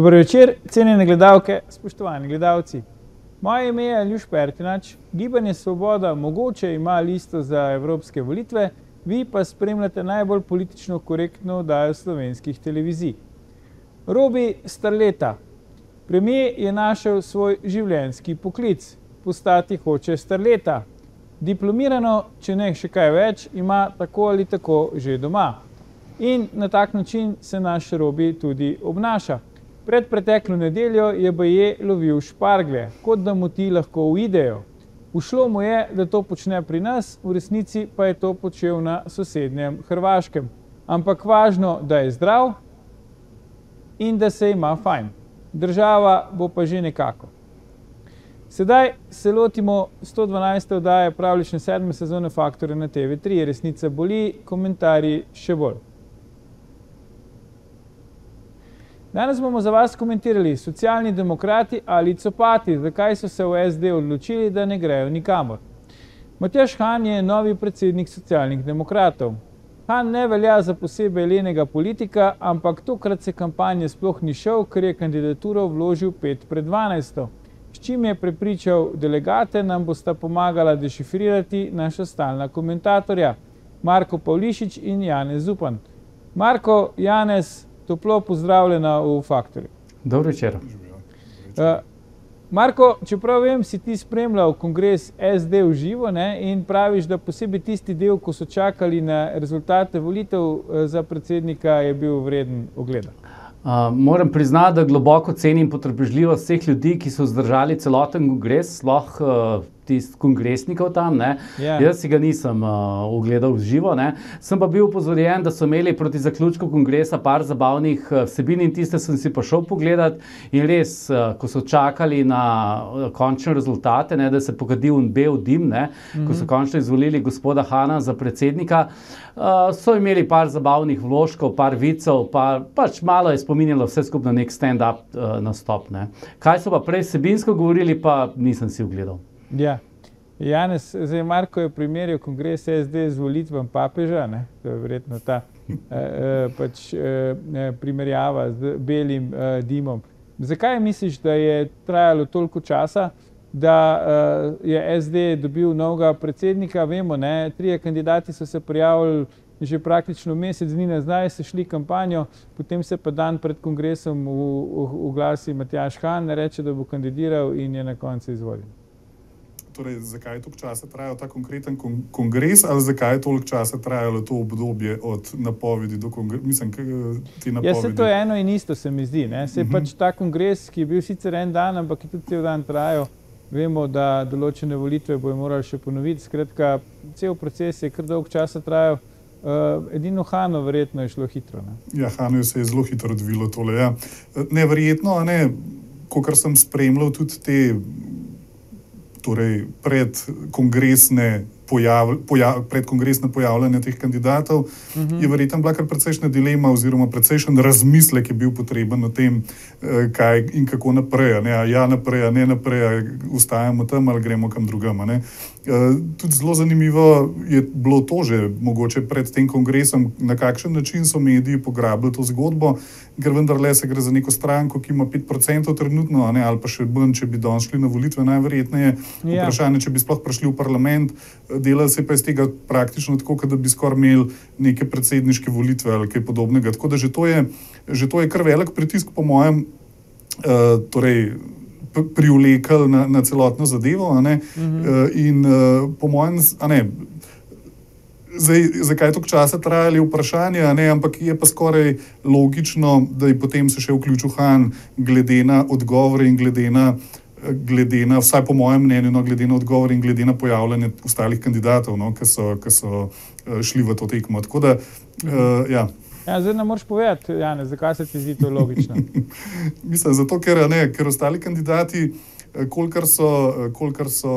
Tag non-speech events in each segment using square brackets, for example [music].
Dobro večer, cenjene gledalke, spoštovani gledalci. Moje ime je Ljuš Pertinač, Gibanje Svoboda mogoče ima listo za evropske volitve, vi pa spremljate najbolj politično korektno oddajo slovenskih televizij. Robi Starleta. Premijer je našel svoj življenjski poklic, postati hoče Starleta. Diplomirano, če ne še kaj več, ima tako ali tako že doma. In na tak način se naš Robi tudi obnaša. Pred preteklo nedeljo je baje lovil šparglje, kot da mu ti lahko uidejo. Ušlo mu je, da to počne pri nas, v resnici pa je to počel na sosednjem Hrvaškem. Ampak važno, da je zdrav in da se ima fajn. Država bo pa že nekako. Sedaj se lotimo 112. oddaje pravlične sedme sezone Faktorja na TV3. Resnica boli, komentarji še bolj. Danes bomo za vas komentirali socialni demokrati ali copati, zakaj so se v SD odločili, da ne grejo nikamor. Matjaš Han je novi predsednik socialnih demokratov. Han ne velja za posebej lenega politika, ampak tokrat se kampanje sploh ni šel, ker je kandidaturo vložil pet pred dvanajsto. S čim je prepričal delegate, nam bosta pomagala dešifrirati naša stalna komentatorja, Marko Pavlišič in Janez Zupan. Marko, Janez, toplo pozdravljena v Faktorju. Dobro večer. Uh, Marko, čeprav vem, si ti spremljal kongres SD v živo ne, in praviš, da posebej tisti del, ko so čakali na rezultate volitev za predsednika, je bil vreden ogleda. Uh, moram priznati, da globoko cenim potrpežljivost vseh ljudi, ki so zdržali celoten kongres, sploh uh, tistih kongresnikov tam. Yeah. Jaz si ga nisem uh, ogledal v živo, ne? sem pa bil upozorjen, da so imeli proti zaključku kongresa par zabavnih uh, vsebin in tiste sem si pa šel pogledat. In res, uh, ko so čakali na uh, končne rezultate, ne, da se pogadi un bel dim, ne, mm -hmm. ko so mhm. končno izvolili gospoda Hanna za predsednika, uh, so imeli par zabavnih vložkov, par vicev, pa pač malo je spominjalo vse skupaj na nek stand-up uh, nastop. Ne. Kaj so pa prej sebinsko govorili, pa nisem si ogledal. Ja. Janes, zdaj Marko je primerjal kongres SD z volitvam papeža, ne? to je verjetno ta eh, eh, pač, eh, primerjava z belim eh, dimom. Zakaj misliš, da je trajalo toliko časa, da eh, je SD dobil novega predsednika? Vemo, ne? trije kandidati so se prijavili že praktično mesec dni nazaj, so šli kampanjo, potem se pa dan pred kongresom oglasi Matjaš Han, reče, da bo kandidiral in je na koncu izvoljen torej, zakaj je toliko časa trajal ta konkreten kon kongres, ali zakaj je toliko časa trajalo to obdobje od napovedi do kongresa? Mislim, ti napovedi. Ja, se to je eno in isto, se mi zdi. Se uh -huh. pač ta kongres, ki je bil sicer en dan, ampak je tudi cel dan trajal. Vemo, da določene volitve bojo morali še ponoviti. Skratka, cel proces je kar dolg časa trajal. Uh, edino Hano, verjetno je šlo hitro. Ne? Ja, Hano se je zelo hitro odvilo tole. Ja. Neverjetno, ne, kot sem spremljal tudi te torej pred kongresne pojav, pojav, predkongresne pojavljanje teh kandidatov, uh -huh. je verjetno bila kar precejšna dilema, oziroma precejšen razmislek je bil potreben o tem, eh, kaj in kako naprej. Ne? Ja, naprej, ne naprej, ustajamo tam ali gremo kam drugam. Tudi zelo zanimivo je bilo to že mogoče pred tem kongresom, na kakšen način so mediji pograbili to zgodbo, ker vendarle se gre za neko stranko, ki ima 5% trenutno, ne? ali pa še manj, če bi danes šli na volitve, najverjetneje. Ja. Vprašanje, če bi sploh prišli v parlament delali se pa iz tega praktično tako, da bi skoraj imeli neke predsedniške volitve ali kaj podobnega. Tako da že to je, že to je kar velik pritisk, po mojem, uh, torej, privlekel na, na celotno zadevo. Uh -huh. uh, in uh, po mojem, ne. Zdaj, zakaj je toliko časa trajalo vprašanje, ampak je pa skoraj logično, da je potem se še vključil Han, glede na odgovore in glede na uh, glede na, vsaj po mojem mnenju, no, glede na odgovor in glede na pojavljanje ostalih kandidatov, no, ki so, so uh, šli v to tekmo. Tako da, uh, ja. Ja, zdaj ne moreš povedati, Jane, zakaj se ti zdi to logično. [laughs] Mislim, zato, ker, ne, ker ostali kandidati, eh, kolikor so, kolikor so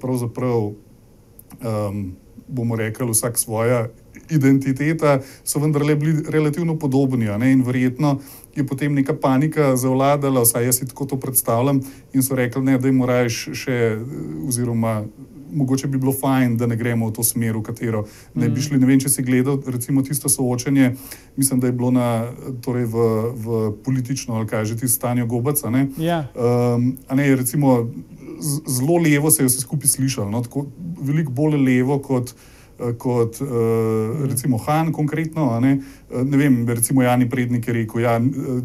pravzaprav, um, bomo rekli, vsak svoja identiteta, so vendarle bili relativno podobni. In verjetno je potem neka panika zavladala, vsaj jaz si tako to predstavljam, in so rekli, ne, da jim moraš še, oziroma mogoče bi bilo fajn, da ne gremo v to smer, v katero ne bi mhm. šli. Ne vem, če si gledal recimo tisto soočenje, mislim, da je bilo na, torej v, v politično ali kaj že ti stanje gobaca. Ne? Ja. Um, ne, recimo, zelo levo se je vse skupaj slišalo, no? veliko bolj levo kot. Eh, kot uh, recimo Han, konkretno. Ne, ne vem, recimo Jani Prednik je rekel, ja,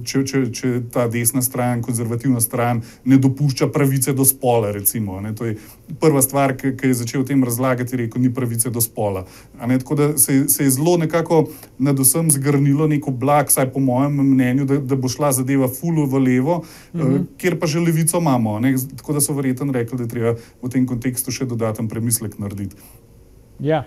če, če, če ta desna stran, konzervativna stran, ne dopušča pravice do spola. Recimo, ne, to je prva stvar, ki, ki je začel o tem razlagati, je rekel, ni pravice do spola. Ne, tako da se, se je zelo nekako nad vsem zgrnilo neko blag, saj po mojem mnenju, da, da bo šla zadeva fulu v levo, mm -hmm. uh, kjer pa že levico imamo. Ne, tako da so verjetno rekli, da je treba v tem kontekstu še dodaten premislek narediti. Ja.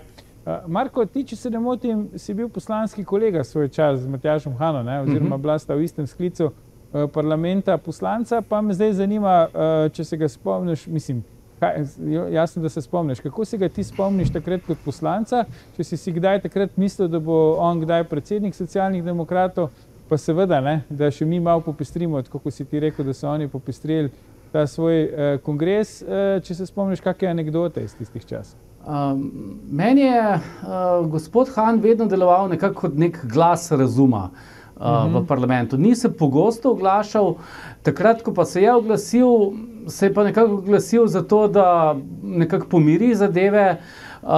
Marko, ti, če se ne motim, si bil poslanski kolega svoj čas z Matjašom Hanom, oziroma uh mhm. -huh. bila sta v istem sklicu uh, parlamenta poslanca, pa me zdaj zanima, uh, če se ga spomniš, mislim, kaj, jasno, da se spomniš, kako se ga ti spomniš takrat kot poslanca, če si si kdaj takrat mislil, da bo on kdaj predsednik socialnih demokratov, pa seveda, ne, da še mi malo popestrimo, kot si ti rekel, da so oni popestrili ta svoj uh, kongres, uh, če se spomniš, kakšne anekdote iz tistih časov. Um, meni je uh, gospod Han vedno deloval nekako kot nek glas razuma uh, mm -hmm. v mhm. parlamentu. Ni se pogosto oglašal, takrat, ko pa se je oglasil, se je pa nekako oglasil zato, da nekako pomiri zadeve. Uh,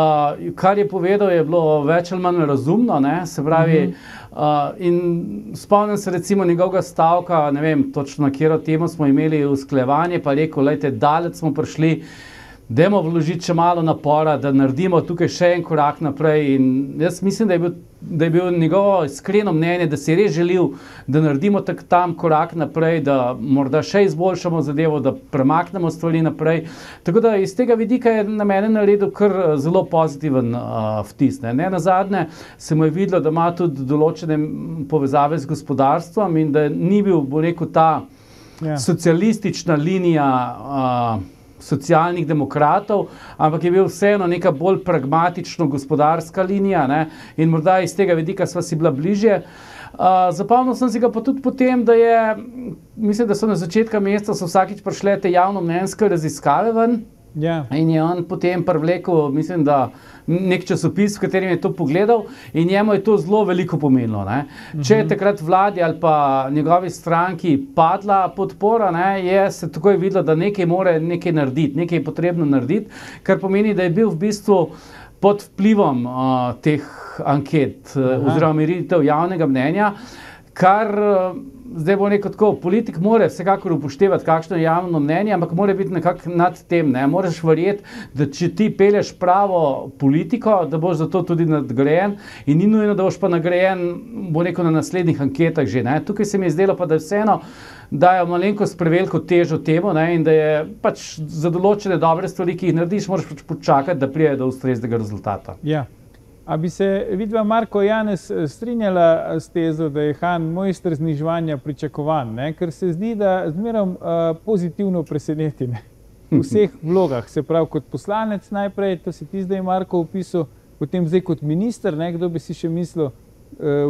kar je povedal, je bilo več ali manj razumno. Ne? Se pravi, mm -hmm. uh, in spomnim se recimo njegovega stavka, ne vem točno, na katero temo smo imeli usklevanje, pa rekel, da daleč smo prišli. Dajmo vložiti še malo napora, da naredimo tukaj še en korak naprej. In jaz mislim, da je, bil, da je bil njegovo iskreno mnenje, da si res želel, da naredimo tak tam korak naprej, da morda še izboljšamo zadevo, da premaknemo stvari naprej. Tako da iz tega vidika je na mene naredil kar eh, zelo pozitiven uh, vtis. Ne. ne na zadnje se mu je videlo, da ima tudi določene povezave z gospodarstvom in da ni bil, bo rekel, ta ja. socialistična linija. Uh, socialnih demokratov, ampak je bil vseeno neka bolj pragmatično-gospodarska linija ne? in morda iz tega vidika sva si bila bližje. Uh, zapomnil sem si ga pa tudi potem, da je, mislim, da so na začetku meseca vsakič prišle te javno mnenjske raziskave ven. Yeah. Ja. In je on potem prevlekel, mislim, da nek časopis, v katerem je to pogledal, in njemu je to zelo veliko pomenilo. Uh -huh. Če je mhm. takrat vladi ali pa njegovi stranki padla podpora, ne, je se takoj videlo, da nekaj mora nekaj narediti, nekaj je potrebno narediti, kar pomeni, da je bil v bistvu pod vplivom uh, teh anket uh, oziroma meritev javnega mnenja, kar. Uh, zdaj bo neko tako, politik mora vsekakor upoštevati, kakšno je javno mnenje, ampak mora biti nekako nad tem. Ne moreš verjeti, da če ti peleš pravo politiko, da boš za to tudi nadgrajen in ni nujno, da boš pa nagrajen, bo neko na naslednjih anketah že. Ne. Tukaj se mi je zdelo pa, da vseeno. Da je malenkost preveliko težo temu, ne, in da je pač za določene dobre stvari, ki jih narediš, moraš pač počakati, da pride do ustreznega rezultata. Ja. A bi se vidva Marko Janes eh, strinjala s tezo, da je Han mojster zniževanja pričakovan, ne? ker se zdi, da zmerom uh, pozitivno preseneti ne? v vseh [laughs] vlogah. Se pravi, kot poslanec najprej, to si ti zdaj Marko opisal, potem zdaj kot minister, ne? kdo bi si še mislil uh,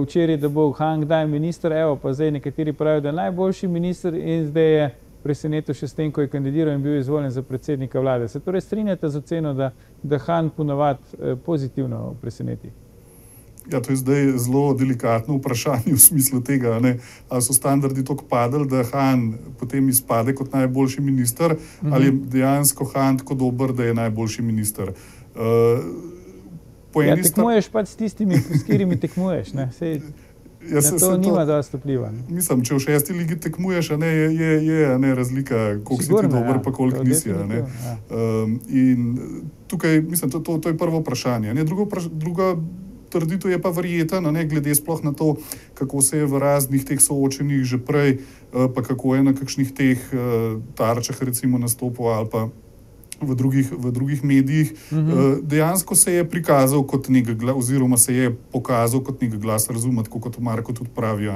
včeraj, da bo Han kdaj minister, evo pa zdaj nekateri pravijo, da je najboljši minister in zdaj je presenetil še s tem, ko je kandidiral in bil izvoljen za predsednika vlade. Se torej strinjate z oceno, da, da Han ponovadi eh, pozitivno preseneti? Ja, to je zdaj zelo delikatno vprašanje v smislu tega, ali so standardi tako padli, da Han potem izpade kot najboljši minister, mhm. ali je dejansko Han tako dober, da je najboljši minister. Uh, Ja, tekmuješ pa s tistimi, s katerimi tekmuješ. Ja, se, to nima dosti vpliva. Mislim, če v šesti ligi tekmuješ, ne, je, je, je ne, razlika, koliko si ti dober, ja, pa koliko nisi. Ja. Um, in tukaj, mislim, to, to, to je prvo vprašanje. Ne, drugo, druga trditev je pa verjetna, glede sploh na to, kako se je v raznih teh soočenjih že prej, uh, pa kako je na kakšnih teh uh, tarčah recimo nastopil ali pa v drugih, v drugih medijih, uh mhm. -huh. dejansko se je prikazal kot nek glas, oziroma se je pokazal kot nek glas, razumeti, kot Marko tudi pravi.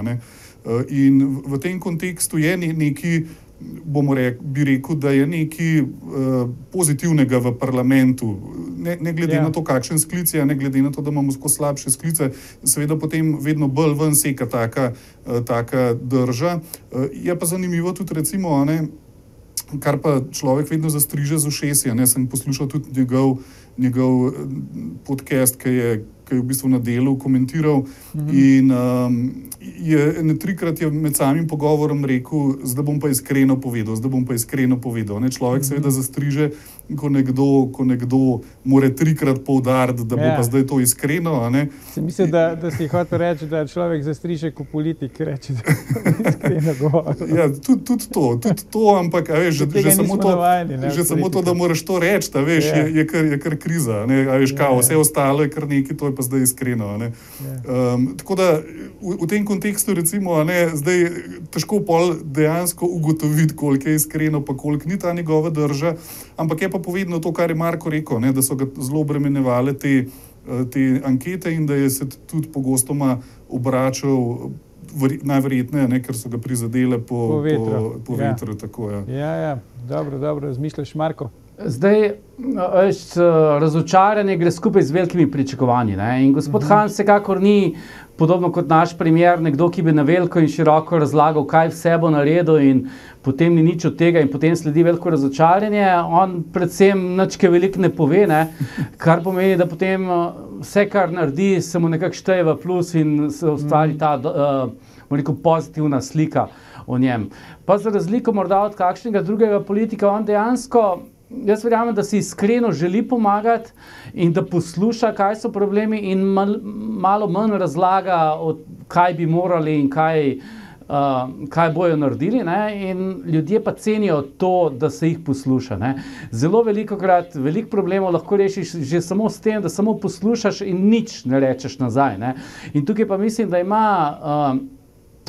Eh, in v tem kontekstu je neki, bomo rek, bi rekel, da je nekaj uh, pozitivnega v parlamentu. Ne, ne glede ja. na to, kakšen sklic je, ne glede na to, da imamo tako slabše sklice, seveda potem vedno bolj ven seka taka, uh, taka drža. Uh, je pa zanimivo tudi, recimo, ne, kar pa človek vedno zastriže z ušesi. Jaz sem poslušal tudi njegov, njegov podcast, ki je, ki je v bistvu na delu komentiral. Mhm. In um, je ne trikrat je med samim pogovorom rekel, da bom pa iskreno povedal, da bom pa iskreno povedal. Ne? Človek mhm. seveda zastriže, ko nekdo, ko nekdo more trikrat poudariti, da bo ja. pa zdaj to iskreno. Mislim, da, da si hotel reči, da človek zastriže kot politik, reči, da je iskreno govoril. Ja, tudi, tudi to, tudi to, ampak veš, že, že, samo, to, navajni, ne, že samo to, da moraš to reči, veš, ja. je, je, kar, je kar kriza. Veš, kao, ja, vse ja. ostalo je kar nekaj, to je pa zdaj iskreno. Ja. Um, tako da v, v tem kontekstu, recimo, ne, zdaj težko pol dejansko ugotoviti, koliko je iskreno, pa koliko ni ta njegova drža. Ampak je pa povedano to, kar je Marko rekel, ne, da so ga zelo obremenjevale te, eh, te ankete in da je se tudi pogostoma obračal. Najverjetneje, ker so ga prizadele po, po vetru. Po, po ja. vetru tako, ja. Ja, ja. Dobro, dobro, razmišljaš, Marko. Zdaj, veš, razočaranje gre skupaj z velikimi pričakovanji. Ne? In gospod mhm. Han, vsekakor ni podobno kot naš primer, nekdo, ki bi na veliko in široko razlagal, kaj vse bo naredil, in potem ni nič od tega, in potem sledi veliko razočaranje. On, predvsem, načke veliko ne pove, ne? [laughs] kar pomeni, da potem vse, kar naredi, se mu nekako šteje v plus in se ustvari ta uh, pozitivna slika o njem. Pa za razliko morda od kakšnega drugega politika, on dejansko jaz verjamem, da si iskreno želi pomagati in da posluša, kaj so problemi, in mal, malo manj razlaga, kaj bi morali in kaj, uh, kaj bojo naredili. Ne? In ljudje pa cenijo to, da se jih posluša. Ne? Zelo veliko krat, veliko problemov lahko rešiš že samo s tem, da samo poslušaš in nič ne rečeš nazaj. Ne? In tukaj pa mislim, da ima. Uh,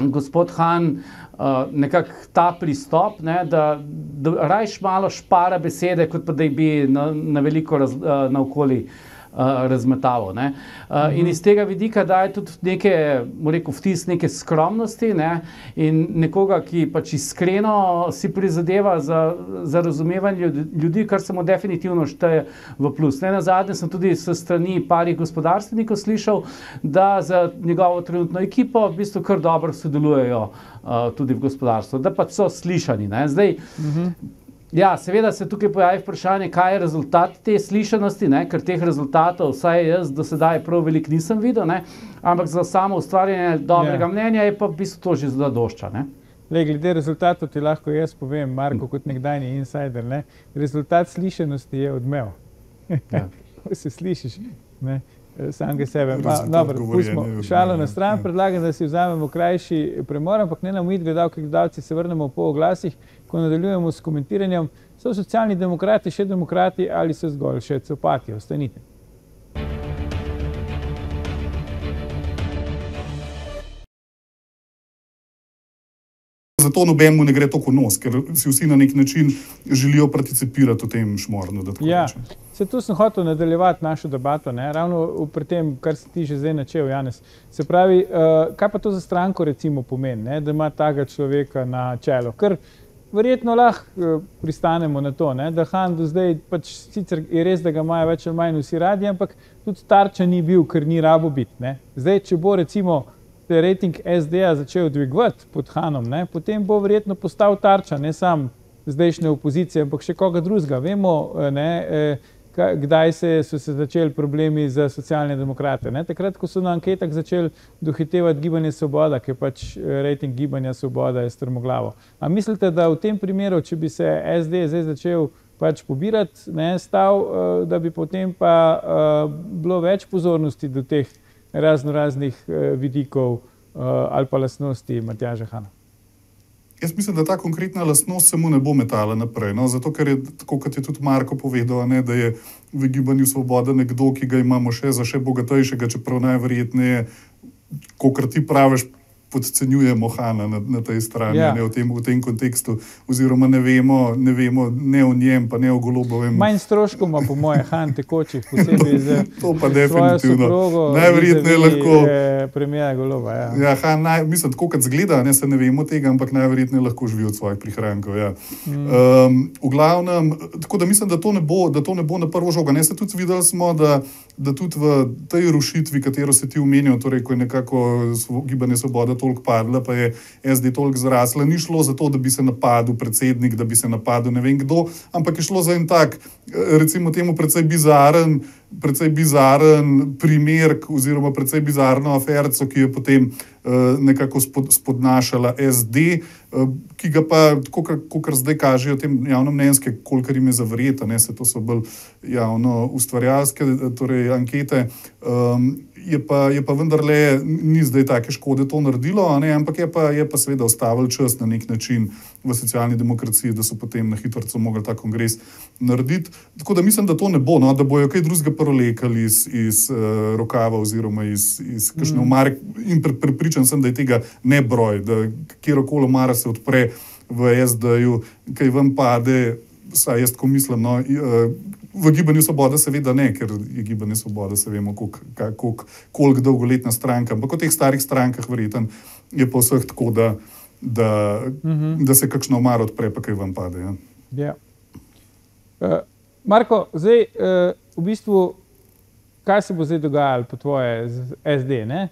Gospod Han, uh, nekako ta pristop, ne, da, da rajš malo špara besede, kot pa da bi na, na veliko raz, uh, naokoli uh, razmetalo. Ne. Uh. In iz tega vidika daje tudi nekaj, rekel, vtis neke skromnosti ne, in nekoga, ki pač iskreno si prizadeva za, za razumevanje ljudi, kar se mu definitivno šteje v plus. Ne na zadnje sem tudi s strani parih gospodarstvenikov slišal, da za njegovo trenutno ekipo v bistvu kar dobro sodelujejo uh, tudi v gospodarstvu, da pa so slišani. Zdaj, uh mhm. -huh. Ja, seveda se tukaj pojavi vprašanje, kaj je rezultat te slišanosti, ne? ker teh rezultatov, vsaj jaz do sedaj, prav veliko nisem videl, ne? ampak za samo ustvarjanje dobrega ja. mnenja je pa v bistvu to že zadošča. Le, glede rezultatov ti lahko jaz povem, Marko, kot nekdanji insider. Ne? Rezultat slišanosti je odmev. Ja. [laughs] se slišiš. Ne? samega sebe. Pustimo šalo na stran, predlagam, da si vzamemo krajši premor, ampak ne na umit, gledalke, gledalci, se vrnemo po oglasih, ko nadaljujemo s komentiranjem. So socialni demokrati še demokrati ali so zgolj še copati? Ostanite. Zato nobenemu ne gre tako nos, ker si vsi na nek način želijo participirati v tem šmornu. Ja, se tu sem hotel nadaljevati našo debato, ne? ravno pri tem, kar si ti že zdaj načel, Janes. Se pravi, uh, kaj pa to za stranko recimo pomeni, ne? da ima tega človeka na čelu? Ker verjetno lahko uh, pristanemo na to, ne? da Han do zdaj, pač sicer je res, da ga imajo več ali manj vsi radi, ampak tudi tarča ni bil, ker ni rabo biti. Zdaj, če bo recimo je rejting SD-ja začel dvigovati pod Hanom, ne, potem bo verjetno postal tarča, ne samo zdajšnje opozicije, ampak še koga drugega. Vemo, eh, ne, eh, kdaj se, so se začeli problemi za socialne demokrate. Ne. Takrat, ko so na anketah začeli dohitevati gibanje Svoboda, ki je pač eh, rejting gibanja Svoboda, je strmoglavo. A mislite, da v tem primeru, če bi se SD zdaj začel pač pobirati, ne, stav, da bi potem pa uh, bilo več pozornosti do teh razno raznih uh, vidikov uh, ali pa lastnosti Matjaža Hanna. Jaz mislim, da ta konkretna lastnost se mu ne bo metala naprej. No? Zato, ker je, tako kot je tudi Marko povedal, ne, da je v gibanju Svoboda nekdo, ki ga imamo še za še bogatejšega, čeprav najverjetneje, kot ti praviš, podcenjujemo Hanna na, na tej strani, ja. ne, v, tem, v tem kontekstu, oziroma ne vemo, ne vemo ne o njem, pa ne o golobovem. Manj stroškov ima, po mojem, Han tekočih, posebej [laughs] za to. Pa definitivno. Najverjetneje lahko. Premijer goloba. Ja, ja Han, naj, mislim, tako kot zgleda, ne se ne vemo tega, ampak najverjetneje lahko živi od svojih prihrankov. Ja. Mm. Um, v glavnem, tako da mislim, da to ne bo, da to ne bo na prvo žogo. Ne se tudi videli smo, da, da tudi v tej rušitvi, katero se ti umenijo, torej ko je nekako gibanje svoboda toliko padla, pa je SD toliko zrasla. Ni šlo za to, da bi se napadel predsednik, da bi se napadel ne vem kdo, ampak je šlo za en tak, recimo, temu precej bizaren precej bizaren primer, oziroma precej bizarno aferico, ki je potem uh, nekako spod, spodnašala SD, eh, ki ga pa, kot zdaj kažejo te javno mnenjske, kolikor jim je zavrjeta, ne se to so bolj javno ustvarjalske torej, ankete. Um, je pa, je pa vendarle, ni zdaj take škode to naredilo, ampak je pa, je pa seveda ostavil čas na nek način v socialni demokraciji, da so potem na hitro mogli ta kongres narediti. Tako da mislim, da to ne bo, no, da bojo kaj drugega prolekali iz, iz uh, rokava oziroma iz, iz kakšne mm. omare in prepričan sem, da je tega ne broj, da kjerkoli omara se odpre v SD-ju, kaj vam pade, saj jaz tako mislim. No, uh, V gibanju Svoboda, seveda ne, ker je gibanje Svoboda, se vemo, koliko dolgoletna stranka. Ampak v teh starih strankah, verjetno, je pa vseh tako, da, da, uh mhm. -huh. da se kakšno omaro odpre, pa kaj vam pade. Ja. Ja. Uh, Marko, zdaj uh, v bistvu, kaj se bo zdaj dogajalo po tvoje z SD? Ne?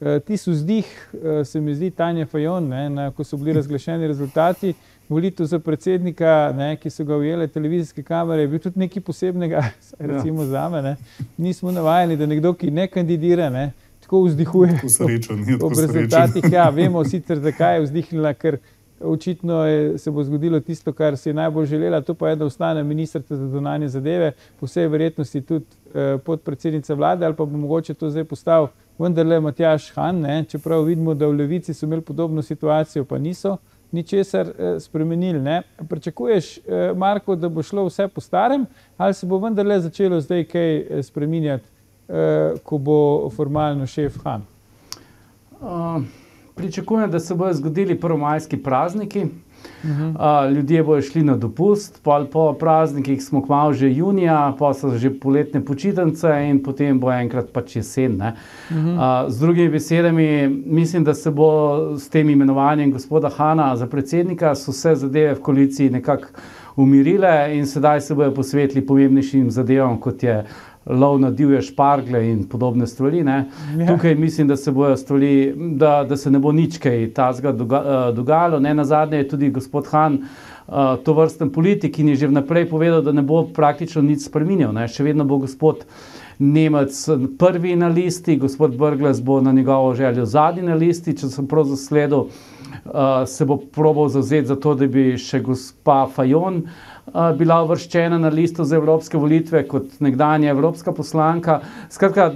Uh, ti so zdih, uh, se mi zdi, Tanja Fajon, ne, na, ko so bili razglašeni rezultati volitev za predsednika, ne, ki so ga ujele televizijske kamere, je bil tudi nekaj posebnega, [laughs] recimo ja. za me. Nismo navajeni, da nekdo, ki ne kandidira, ne, tako vzdihuje. Po rezultatih, ja, [laughs] vemo sicer, zakaj je vzdihnila, ker očitno je, se bo zgodilo tisto, kar si je najbolj želela, to pa je, da ostane ministrstvo za donanje zadeve, po vsej verjetnosti tudi eh, podpredsednica vlade ali pa bo mogoče to zdaj postal vendarle Matjaš Han, ne, čeprav vidimo, da v Levici so imeli podobno situacijo, pa niso ničesar eh, spremenili. Ne? Pričakuješ, eh, Marko, da bo šlo vse po starem, ali se bo vendarle začelo zdaj kaj eh, spremenjati, ko bo formalno šef Han? Uh, pričakujem, da se bodo zgodili prvomajski prazniki. Uh, ljudje bodo šli na dopust, po, po praznikih smo kmalo že junija, pa so že poletne počitnice in potem bo enkrat pač jesen. Uh -huh. uh, z drugimi besedami, mislim, da se bo s tem imenovanjem gospoda Hanna za predsednika, so vse zadeve v koaliciji nekako umirile in sedaj se bodo posvetili pomembnejšim zadevam, kot je lov na divje špargle in podobne stvari. Ja. Tukaj mislim, da se, stvari, da, da se ne bo nič kaj tazga doga, uh, dogajalo. Ne na zadnje je tudi gospod Han. Uh, to vrsten politik in je že vnaprej povedal, da ne bo praktično nič spremenil. Ne. Še vedno bo gospod Nemec prvi na listi, gospod Brgles bo na njegovo željo zadnji na listi. Če sem prav zasledil, uh, se bo probal zauzeti za to, da bi še gospa Fajon uh, bila uvrščena na listo za evropske volitve kot nekdanja evropska poslanka. Skratka,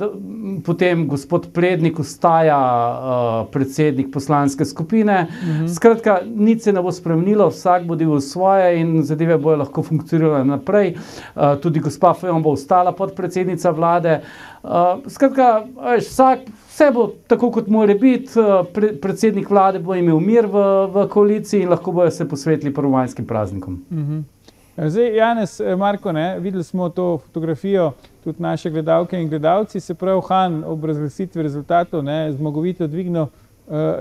potem gospod Prednik ostaja uh, predsednik poslanske skupine. Mhm. Skratka, nič se ne bo spremenilo, vsak bo delal svoje in zadeve bojo lahko funkcionirale naprej. Uh, tudi gospa Fejon bo ostala podpredsednica vlade. Uh, skratka, veš, vsak. Vse bo tako, kot mora biti, Pre, predsednik vlade bo imel mir v, v koaliciji in lahko bojo se posvetili prvomajskim praznikom. Uh mhm. -huh. Zdaj, Janes, eh, Marko, ne, videli smo to fotografijo, tudi naše gledalke in gledalci, se pravi, Han ob razglasitvi rezultatov, ne, zmagovito dvignil uh,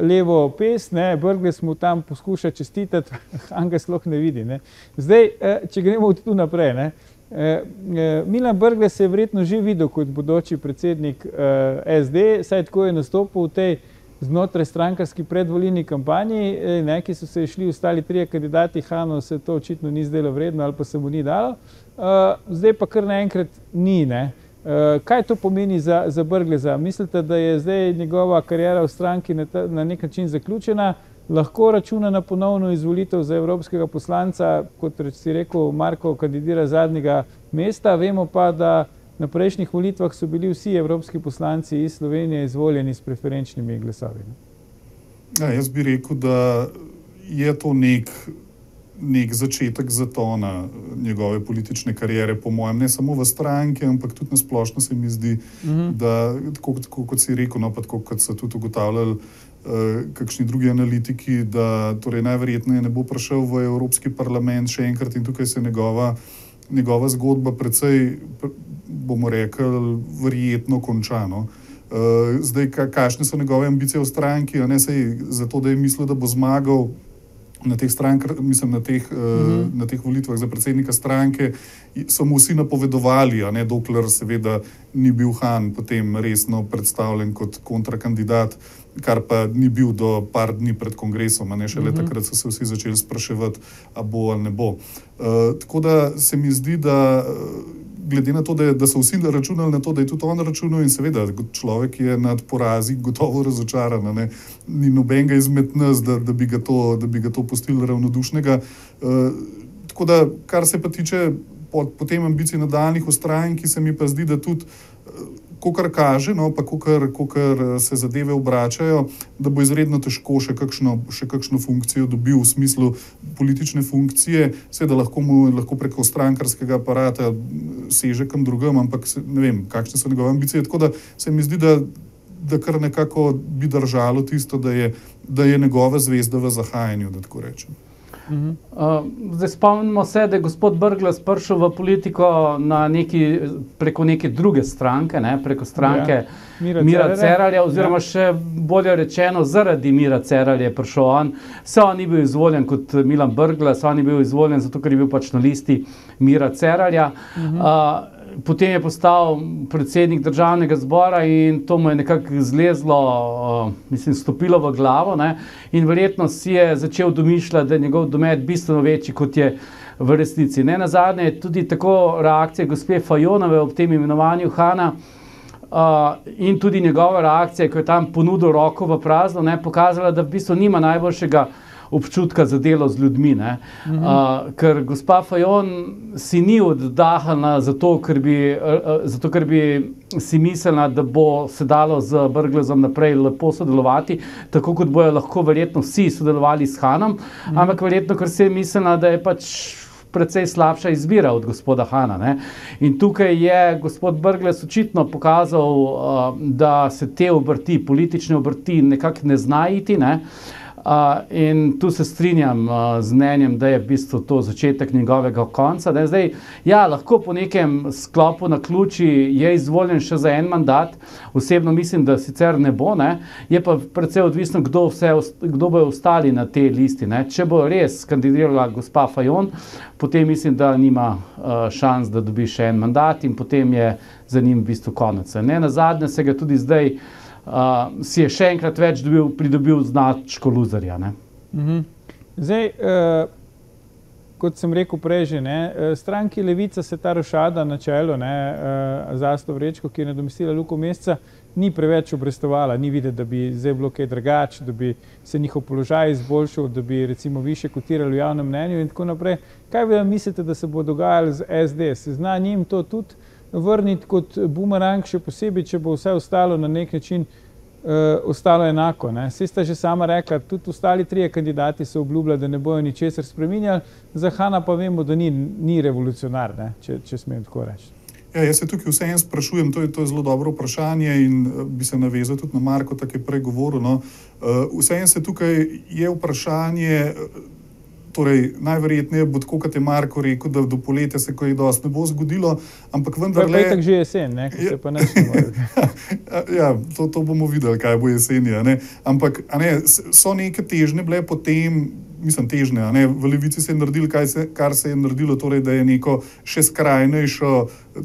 levo pes, ne, Brgle smo tam poskušali čestitati, [laughs] Han ga sploh ne vidi. Ne. Zdaj, uh, če gremo tu naprej, ne, uh, Milan Brgle se je verjetno že videl kot bodoči predsednik uh, SD, saj tako je nastopil v tej znotraj strankarski predvoljni kampanji, eh, ne, ki so se išli ostali trije kandidati, Hano se to očitno ni zdelo vredno ali pa se mu ni dalo, uh, zdaj pa kar naenkrat ni. Ne. Uh, kaj to pomeni za, za Brgleza? Mislite, da je zdaj njegova karijera v stranki na, ta, na nek način zaključena, lahko računa na ponovno izvolitev za evropskega poslanca, kot si rekel, Marko kandidira zadnjega mesta, vemo pa, da Na prejšnjih volitvah so bili vsi evropski poslanci iz Slovenije izvoljeni s preferenčnimi glasovi. Ja, jaz bi rekel, da je to nek, nek začetek zatona njegove politične kariere, po mojem, ne samo v stranki, ampak tudi na splošno se mi zdi, uh mhm. -huh. da, tako, tako kot si rekel, no, pa tako kot so tudi ugotavljali uh, kakšni drugi analitiki, da torej najverjetneje ne bo prišel v Evropski parlament še enkrat in tukaj se njegova, njegova zgodba precej bomo rekli, verjetno končano. Uh, zdaj, kakšne so njegove ambicije v stranki, ne sej zato, da je mislil, da bo zmagal na teh, strank, mislim, na teh, uh -huh. na teh volitvah za predsednika stranke, so mu vsi napovedovali, ne, dokler seveda ni bil Han potem resno predstavljen kot kontrakandidat, kar pa ni bil do par dni pred kongresom, ne šele uh -huh. takrat so se vsi začeli spraševati, a bo ali ne bo. Uh, tako da se mi zdi, da. Uh, glede na to, da, da so vsi računali na to, da je tudi on računal, in seveda, človek je nad porazi gotovo razočaran. Ne? Ni nobenega izmed nas, da, da, bi to, da bi ga to pustili ravnodušnega. Uh, tako da, kar se pa tiče potem po ambicij nadaljnih ustrajanj, ki se mi pa zdi, da tudi. Kar kaže, no, pa kar eh, se zadeve obračajo, da bo izredno težko še kakšno, še kakšno funkcijo dobil v smislu politične funkcije, seveda lahko mu lahko preko strankarskega aparata seže kam drugam, ampak ne vem, kakšne so njegove ambicije. Tako da se mi zdi, da, da kar nekako bi držalo tisto, da je, da je njegova zvezda v zahajanju, da tako rečem. Uh, zdaj spomnimo se, da je gospod Brglas prišel v politiko neki, preko neke druge stranke, ne, preko stranke ja. Mira, Mira Ceralja, oziroma ja. še bolje rečeno, zaradi Mira Ceralja je prišel on. Se on ni bil izvoljen kot Milan Brglas, on je bil izvoljen zato, ker je bil pač na listi Mira Ceralja. Uh -huh. uh, potem je postal predsednik državnega zbora in to mu je nekako zlezlo, uh, mislim, stopilo v glavo. Ne? In verjetno si je začel domišljati, da je njegov domet bistveno večji, kot je v resnici. Ne na zadnje je tudi tako reakcija gospe Fajonove ob tem imenovanju Hana. Uh, in tudi njegova reakcija, ko je tam ponudil roko v prazno, je pokazala, da v bistvu nima najboljšega uh, občutka za delo z ljudmi. Mhm. Uh, ker gospa Fajon si ni oddahala zato, ker bi, uh, zato, ker bi si mislila, da bo se dalo z Brglezom naprej lepo sodelovati, tako kot bojo lahko verjetno vsi sodelovali s Hanom, mhm. ampak verjetno, ker si je mislila, da je pač. Predvsej slabša izbira od gospoda Hanna. Ne? In tukaj je gospod Brgles očitno pokazal, uh, da se te obrti, politične obrti, nekako ne znajo. Ne? Uh, in tu se strinjam uh, z mnenjem, da je v bistvu to začetek njegovega konca. Zdaj, ja, lahko po nekem sklopu na ključi je izvoljen še za en mandat, osebno mislim, da sicer ne bo, ne? je pa predvsej odvisno, kdo, vse, kdo bo ostali na tej listi. Ne? Če bo res kandidirala gospa Fajon, potem mislim, da nima uh, šans, da dobi še en mandat in potem je za njim v bistvu konec. Ne na zadnje se ga tudi zdaj uh, si je še enkrat več dobil, pridobil značko luzerja. Mhm. Zdaj, uh, kot sem rekel prej, že, ne, uh, stranki Levica se ta rošada na čelu, uh, zastav rečko, ki je nadomestila Luko Mesca, ni preveč obrestovala, ni videti, da bi zdaj bilo kaj drugače, da bi se njihov položaj izboljšal, da bi recimo više kotirali v javnem mnenju in tako naprej. Kaj vi mislite, da se bo dogajalo z SD? Se zna njim to tudi? Vrniti kot bumerang, še posebej, če bo vse ostalo na nek način uh, ostalo enako. Vsi ste že sama rekla, tudi ostali trije kandidati so obljubljali, da ne bojo ničesar spremenjali, za Hanna pa vemo, da ni, ni revolucionar, ne? če, če smem tako reči. Ja, jaz se tukaj vseeno sprašujem, to je, to je zelo dobro vprašanje in uh, bi se navezal tudi na Marko, tako je prej govoril. No. Uh, vseeno se tukaj je vprašanje. Torej, najverjetneje bo tako, kot je Marko rekel, da do poletja se kaj dosti ne bo zgodilo. Ampak vendar. Le... Tako že jesen, ne? se pa ne smemo. [laughs] ja, to, to bomo videli, kaj bo jesen. Ampak ne, so neke težnje bile potem. Mislim, težne. V Levici se je naredilo, se, kar se je naredilo, torej, da je neko še skrajnejšo,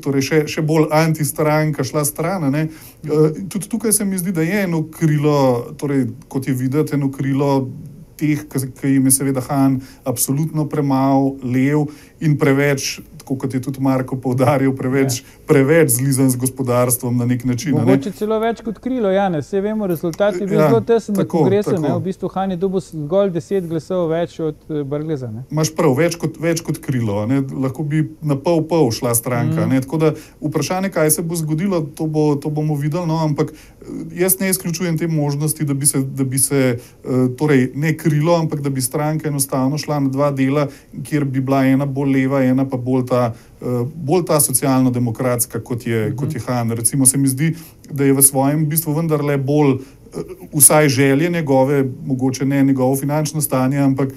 torej še, še bolj antistranka šla stran. Uh, tudi tukaj se mi zdi, da je eno krilo, torej, kot je videti, eno krilo teh, ki jim je seveda Han absolutno premalo lev in preveč tako kot je tudi Marko povdarjal, preveč, ja. Preveč zlizan z gospodarstvom na nek način. Mogoče ne? celo več kot krilo, ja, ne, vse vemo, rezultat je bil ja, zelo tesen, se, ne, v bistvu Han je dobil zgolj deset glasov več od uh, Brgleza. Imaš prav, več kot, več kot krilo, ne, lahko bi na pol pol šla stranka. Mm. Ne, tako da vprašanje, kaj se bo zgodilo, to, bo, to bomo videli, no, ampak eh, jaz ne izključujem te možnosti, da bi se, da bi se uh, torej ne krilo, ampak da bi stranka enostavno šla na dva dela, kjer bi bila ena bolj leva, ena pa bolj ta bolj ta socialno-demokratska, kot je, -huh. kot je Han. Recimo se mi zdi, da je v svojem bistvu vendarle bolj, uh, vsaj želje njegove, mogoče ne njegovo finančno stanje, ampak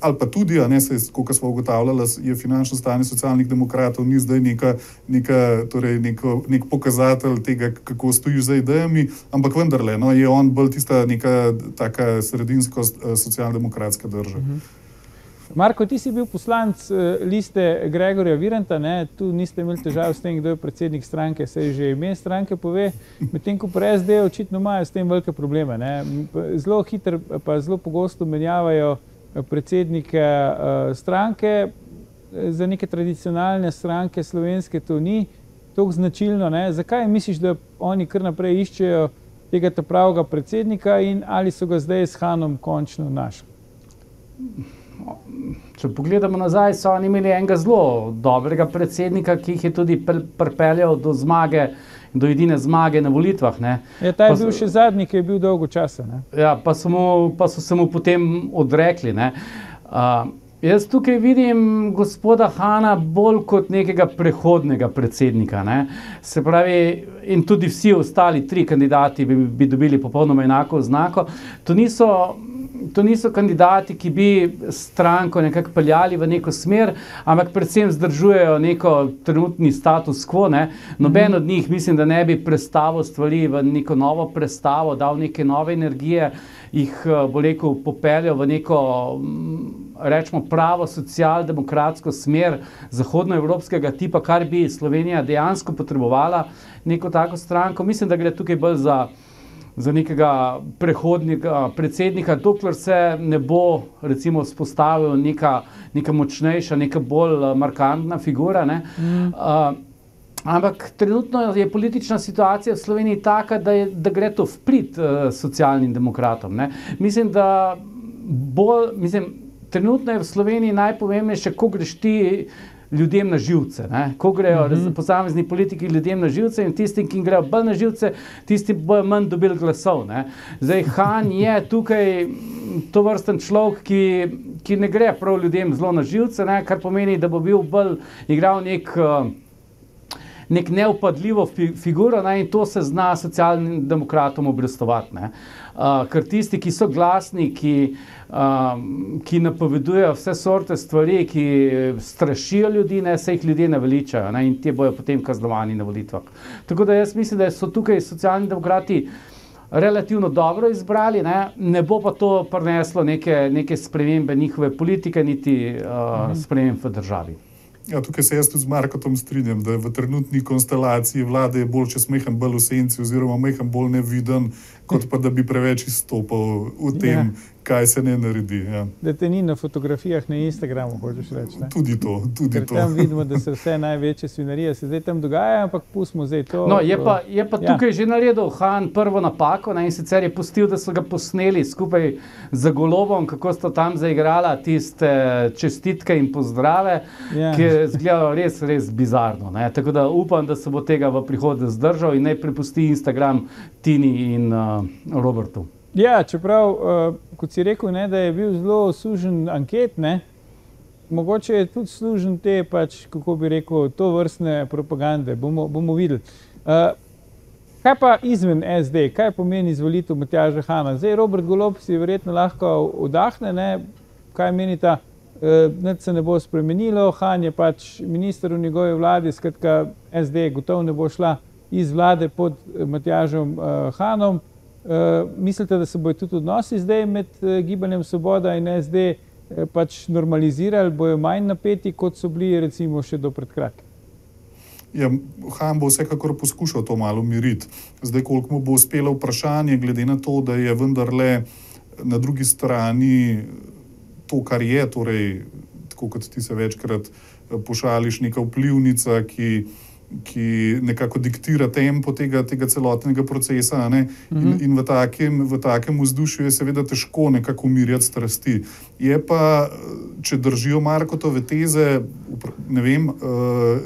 ali pa tudi, ne, se, kot smo ugotavljali, je finančno stanje socialnih demokratov ni zdaj neka, neka, torej neko, nek pokazatelj tega, kako stojiš za idejami, ampak vendarle no, je on bolj tista neka taka sredinsko eh, socialdemokratska država. Mhm. Marko, ti si bil poslanc eh, liste Gregorja Virenta, ne? tu niste imeli težav s tem, kdo je predsednik stranke, se je že ime stranke pove, medtem ko pri SD očitno imajo s tem velike probleme. Ne? Zelo hitro pa zelo pogosto menjavajo predsednike uh, stranke, za neke tradicionalne stranke slovenske to ni tako značilno. Ne? Zakaj misliš, da oni kar naprej iščejo tega pravega predsednika in ali so ga zdaj s Hanom končno našli? Če pogledamo nazaj, so oni imeli enega zelo dobrega predsednika, ki jih je tudi pripeljal do zmage do edine zmage na volitvah. Ja, ta je pa, bil še zadnji, ki je bil dolgo časa. Ja, pa, so mu, pa so se mu potem odrekli. Uh, jaz tukaj vidim gospoda Hanna bolj kot nekega prehodnega predsednika. Ne? Se pravi, in tudi vsi ostali tri kandidati bi, bi dobili popolnoma enako znako. To niso to niso kandidati, ki bi stranko nekako peljali v neko smer, ampak predvsem zdržujejo neko trenutni status quo. Ne. Noben -hmm. od njih, mislim, da ne bi predstavil stvari v neko novo predstavo, dal neke nove energije, jih bo rekel, popeljal v neko. Mm, rečemo pravo socialdemokratsko smer zahodnoevropskega tipa, kar bi Slovenija dejansko potrebovala, neko tako stranko. Mislim, da gre tukaj bolj za za nekega prehodnika, predsednika, dokler se ne bo recimo spostavil neka, neka močnejša, neka bolj eh, markantna figura. Mm. Uh, ampak trenutno je politična situacija v Sloveniji taka, da, je, da gre to v prid uh, socialnim demokratom. Ne? Mislim, da bolj, mislim, trenutno je v Sloveniji najpomembnejše, ko greš ti ljudem na živce. Ne? Ko grejo mm -hmm. posamezni politiki ljudem na živce in tisti, ki grejo bolj na živce, tisti bojo manj dobili glasov. Ne? Zdaj, Han je tukaj to vrsten človek, ki, ki ne gre prav ljudem zelo na živce, ne? kar pomeni, da bo bil bolj igral nek. Uh, nek neupadljivo fi, figuro ne, in to se zna socialnim demokratom obrestovati. Uh, ker tisti, ki so glasni, ki, um, ki napovedujejo vse sorte stvari, ki strašijo ljudi, ne, se jih ljudje ne veličajo ne, in ti bojo potem kaznovani na volitvah. Tako da jaz mislim, da so tukaj socialni demokrati. Relativno dobro izbrali, ne, ne bo pa to prineslo neke, neke spremembe njihove politike, niti uh, mhm. sprememb v državi. Ja, tukaj se jaz tudi z Markom strinjam, da je v trenutni konstelaciji vlade bolj, če smehen bolj v senci, oziroma mehen bolj neviden, kot pa da bi preveč izstopal v tem, ja kaj se ne naredi. Ja. Da te ni na fotografijah na Instagramu, hočeš reči. Ne? Tudi to. Tudi to. Tam vidimo, da [laughs] se vse največje svinarije se zdaj tam dogajajo, ampak pustimo zdaj to. No, je pa, je pa ja. tukaj že naredil Han prvo napako ne? in sicer je pustil, da so ga posneli skupaj z Golobom, kako sta tam zaigrala tiste čestitke in pozdrave, ja. ki je izgledalo res, res bizarno. Ne? Tako da upam, da se bo tega v prihodnje zdržal in ne prepusti Instagram Tini in uh, Robertu. Ja, čeprav, uh, kot si rekel, ne, da je bil zelo služen anket, ne, mogoče je tudi služen te, pač, kako bi rekel, to vrstne propagande. Bomo, bomo videli. Uh, kaj pa izven SD, kaj pomeni izvolitev Matjaža Hanna? Zdaj, Robert Golob si verjetno lahko vdahne, ne, kaj meni ta. Uh, Nič se ne bo spremenilo, Han je pač minister v njegovi vladi, skratka, SD gotovo ne bo šla iz vlade pod Matjažom uh, Hanom. Uh, mislite, da se bodo tudi odnosi zdaj med uh, gibanjem Svoboda in SD uh, eh, pač normalizirali, bojo manj napeti, kot so bili recimo še do predkratkim? Ja, Han bo vsekakor poskušal to malo miriti. Zdaj, koliko mu bo uspelo vprašanje, glede na to, da je vendarle na drugi strani to, kar je, torej, tako kot ti se večkrat pošališ, neka vplivnica, ki ki nekako diktira tempo tega, tega celotnega procesa. In, mhm. in v, takem, v takem vzdušju je seveda težko nekako umirjati strasti. Je pa, če držijo Markotove teze, ne vem, uh,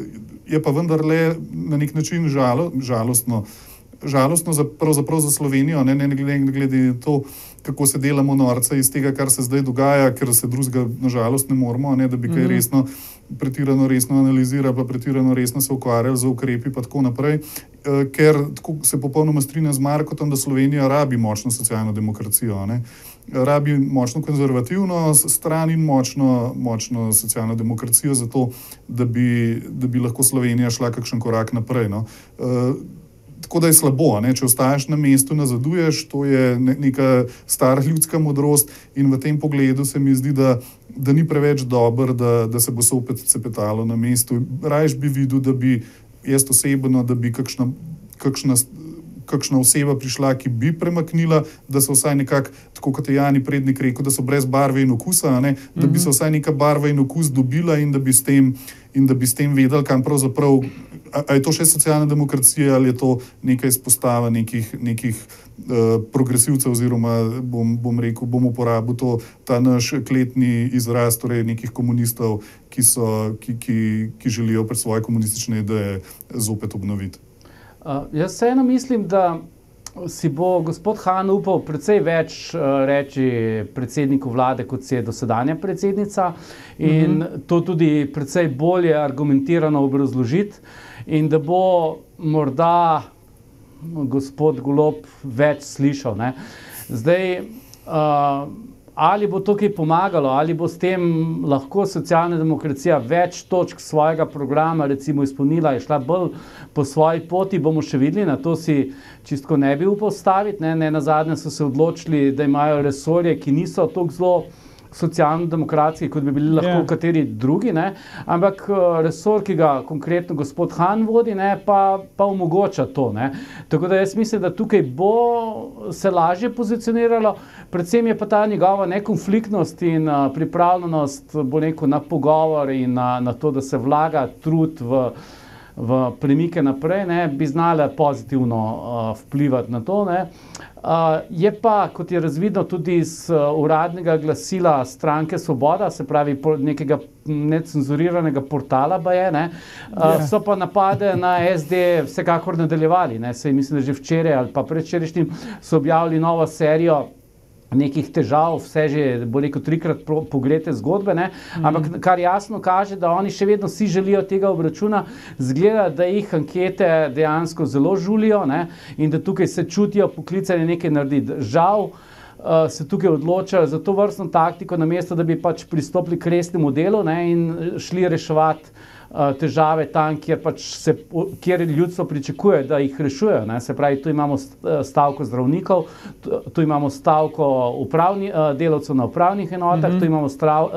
je pa vendarle na nek način žalo, žalostno. Žalostno za, za Slovenijo, ne, ne, ne glede na to, kako se delamo norca iz tega, kar se zdaj dogaja, ker se drugega, nažalost, ne moramo, ne, da bi kaj mhm. resno pretirano resno analizirali, pa pretirano resno se ukvarjali z ukrepi in tako naprej. Eh, ker tako se popolnoma strinjam z Markom, da Slovenija rabi močno socialno demokracijo. Ne? rabi močno konzervativno stran in močno, močno socialno demokracijo, zato da bi, da bi lahko Slovenija šla kakšen korak naprej. No. Uh, tako da je slabo, ne? če ostaješ na mestu, nazaduješ, to je ne, neka stara ljudska modrost in v tem pogledu se mi zdi, da, da ni preveč dober, da, da se bo sopet cepetalo na mestu. Rajš bi videl, da bi jaz osebno, da bi kakšna, kakšna kakšna oseba prišla, ki bi premaknila, da so vsaj nekako, tako kot je Jani prednik rekel, da so brez barve in okusa, ne, da bi se mhm. vsaj neka barva in okus dobila in da bi s tem, da bi s tem vedeli, kam pravzaprav. A je to še socialna demokracija ali je to neka izpostava nekih, nekih uh, progresivcev, oziroma bom, bom rekel, bom uporabil to, ta naš kletni izraz, torej nekih komunistov, ki, so, ki, ki, ki želijo pred svoje komunistične ideje zopet obnoviti. Uh, jaz vseeno mislim, da si bo gospod Han upal precej več uh, reči predsedniku vlade, kot se je dosedanja predsednica, in mm -hmm. to tudi precej bolje argumentirano obrazložiti, in da bo morda gospod Golob več slišal. Ne? Zdaj. Uh, ali bo to kaj pomagalo, ali bo s tem lahko socialna demokracija več točk svojega programa recimo izpolnila in šla bolj po svoji poti, bomo še videli, na to si čistko ne bi upal staviti. Ne, ne na zadnje so se odločili, da imajo resorje, ki niso tako zelo socialno-demokratski, kot bi bili lahko yeah. Ja. kateri drugi, ne? ampak eh, resor, ki ga konkretno gospod Han vodi, ne, pa, pa omogoča to. Ne? Tako da jaz mislim, da tukaj bo se lažje pozicioniralo, predvsem je pa ta njegova nekonfliktnost in uh, pripravljenost na pogovor in na, na to, da se vlaga trud v v premike naprej, ne, bi znale pozitivno uh, vplivati na to. Uh, je pa, kot je razvidno tudi iz uh, uradnega glasila stranke Svoboda, se pravi nekega necenzuriranega portala, je, ne, uh, yeah. Ja. so pa napade na SD vsekakor nadaljevali. Ne, sej, mislim, da že včeraj ali pa predvčerajšnjim so objavili novo serijo nekih težav, vse že, bo rekel, trikrat pogledate zgodbe, ne? ampak mm. kar jasno kaže, da oni še vedno si želijo tega obračuna, zgleda, da jih ankete dejansko zelo žulijo ne? in da tukaj se čutijo poklicani nekaj narediti. Žal. Uh, se tukaj odločajo za to vrstno taktiko, namesto da bi pač pristopili k resnemu delu ne, in šli reševati uh, Eh, težave tam, kjer, pač se, kjer ljudstvo pričakuje, da jih rešujejo. Ne? Se pravi, tu imamo eh, stavko zdravnikov, tu, tu imamo stavko upravni, eh, delavcev na upravnih enotah, mm -hmm. tu imamo strav,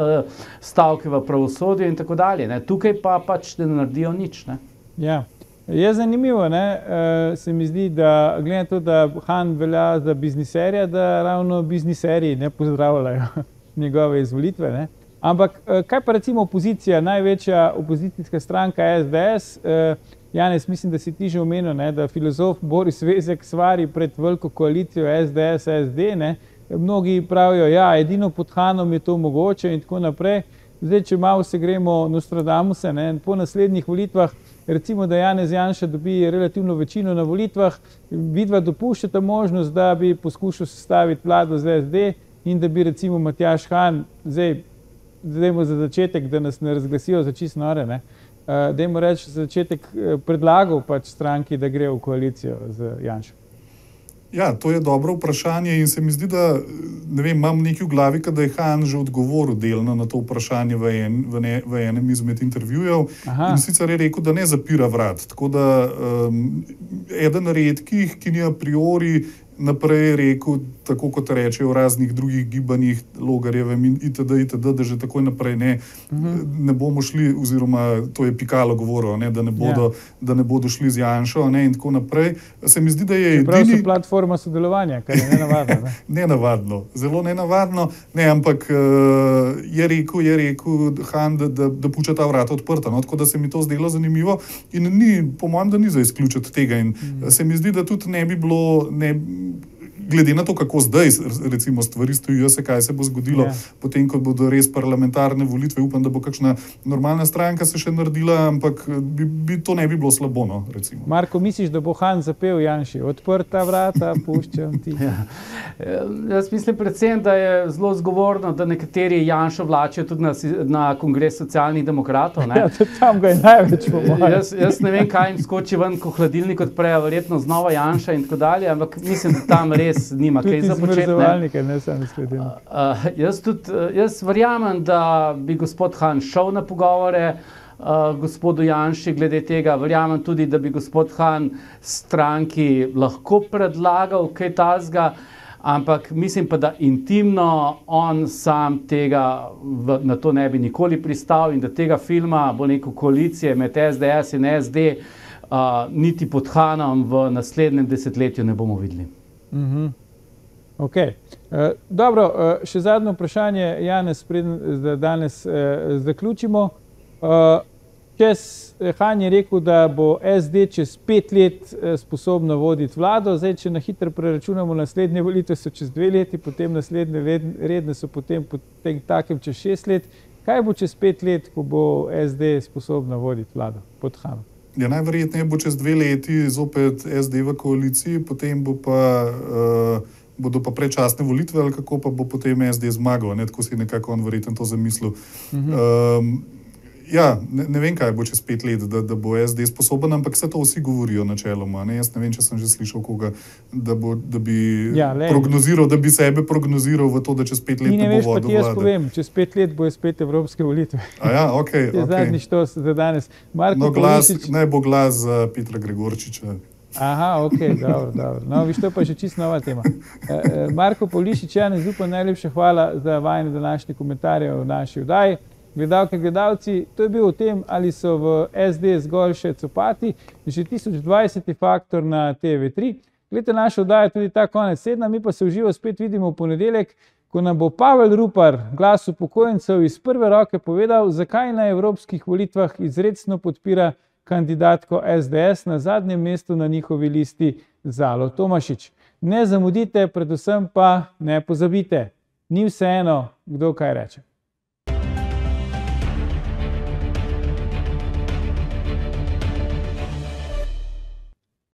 stavke v pravosodju in tako dalje. Ne? Tukaj pa pač ne naredijo nič. Ne? Ja. Je zanimivo, ne? se mi zdi, da glede na to, da Han velja za bizniserja, da ravno bizniserji ne pozdravljajo [laughs] njegove izvolitve. Ne? Ampak eh, kaj pa recimo opozicija, največja opozicijska stranka SDS? Eh, Janes, mislim, da si ti že omenil, ne, da filozof Boris Vezek svari pred veliko koalicijo SDS, SD. Ne. Mnogi pravijo, da ja, edino pod Hanom je to mogoče in tako naprej. Zdaj, če malo se gremo, Nostradamo se, ne, po naslednjih volitvah, recimo, da Janez Janša dobi relativno večino na volitvah, vidva dopuščata možnost, da bi poskušal sestaviti vlado z SD in da bi recimo Matjaš Han, zdaj zdaj za začetek, da nas ne razglasijo za čist nore. Ne? Uh, Dajmo reči, za začetek eh, predlagal pač stranki, da gre v koalicijo z Janšom. Ja, to je dobro vprašanje in se mi zdi, da vem, imam nekaj v glavi, da je Han že odgovoril delno na to vprašanje v, en, v, ne, v enem izmed intervjujev. Aha. In sicer je rekel, da ne zapira vrat. Tako da um, eden redkih, ki ni a priori naprej rekel, tako kot rečejo v raznih drugih gibanjih, logarjevem in itd., itd., da že tako naprej ne, uh mhm. -huh. ne bomo šli, oziroma to je Pikalo govoril, ne, da, ne bodo, yeah. Ja. da ne bodo šli z Janšo ne, in tako naprej. Se mi zdi, da je edini... Prav so platforma sodelovanja, kar je nenavadno. Ne? [laughs] nenavadno, zelo nenavadno, ne, ampak uh, je rekel, je rekel Han, da, da, da puča ta vrata odprta, no, tako da se mi to zdelo zanimivo in ni, po mojem, da ni za izključiti tega in uh mhm. -huh. se mi zdi, da tudi ne bi bilo, ne, glede na to, kako zdaj recimo, stvari stojijo, se kaj se bo zgodilo, ja. potem, ko bodo res parlamentarne volitve, upam, da bo kakšna normalna stranka se še naredila, ampak bi, bi to ne bi bilo slabo. No, Marko, misliš, da bo Han zapel Janši, odprta vrata, puščam ti. [laughs] ja. Jaz mislim predvsem, da je zelo zgovorno, da nekateri Janša vlačijo tudi na, na kongres socialnih demokratov. [laughs] Ja, tam ga je največ pomoč. jaz, jaz ne vem, kaj jim skoči ven, ko hladilnik odprejo, verjetno znova Janša in tako dalje, ampak mislim, da tam res res nima kaj za početi. Ne, samo skledil. Uh, jaz, jaz verjamem, da bi gospod Han šel na pogovore. Uh, gospodu Janšu, glede tega, verjamem tudi, da bi gospod Han stranki lahko predlagal kaj tasga, ampak mislim pa, da intimno on sam tega v, na to ne bi nikoli pristal in da tega filma bo neko koalicijo med SDS in SD uh, niti pod Hanom v naslednjem desetletju ne bomo videli. Mm -hmm. okay. uh, dobro, uh, še zadnje vprašanje, Janes, preden danes uh, zaključimo. Uh, čez, Han je rekel, da bo SD čez pet let uh, sposobno voditi vlado. Zdaj, če na hitro preračunamo, naslednje volitve so čez dve leti, potem naslednje redne so potem, potem takem čez šest let. Kaj bo čez pet let, ko bo SD sposobno voditi vlado pod Hanom? Ja, najverjetneje bo čez dve leti zopet SD v koaliciji, potem bo pa, uh, bodo pa predčasne volitve, ali kako pa bo potem SD zmagal. Ne? Tako si nekako on verjetno to zamislil. Uh -huh. um, Ja, ne, ne vem, kaj bo čez pet let, da, da bo SD sposoben, ampak vse to vsi govorijo načeloma. Ne? Jaz ne vem, če sem že slišal koga, da, bo, da bi ja, prognoziral, da bi sebe prognoziral v to, da čez pet let ne, ne bo vodil. Jaz povem, čez pet let bo spet evropske volitve. Ja, okay, [laughs] okay. Zadnji što za danes. Marko no, glas, Polisič... Naj bo glas za Petra Gregorčiča. Aha, ok, [laughs] dobro, dobro. No, viš, to pa je že čisto nova tema. E, e, Marko Polišič, ja, ne zupa, najlepša hvala za vajne današnje komentarje v naši vdaji gledalke, gledalci, to je bil o tem, ali so v SD zgolj še copati, že 1020 faktor na TV3. Glede našo oddajo tudi ta konec sedna, mi pa se uživo spet vidimo v ponedeljek, ko nam bo Pavel Rupar, glas upokojencev iz prve roke, povedal, zakaj na evropskih volitvah izredno podpira kandidatko SDS na zadnjem mestu na njihovi listi Zalo Tomašič. Ne zamudite, predvsem pa ne pozabite, ni vseeno, kdo kaj reče.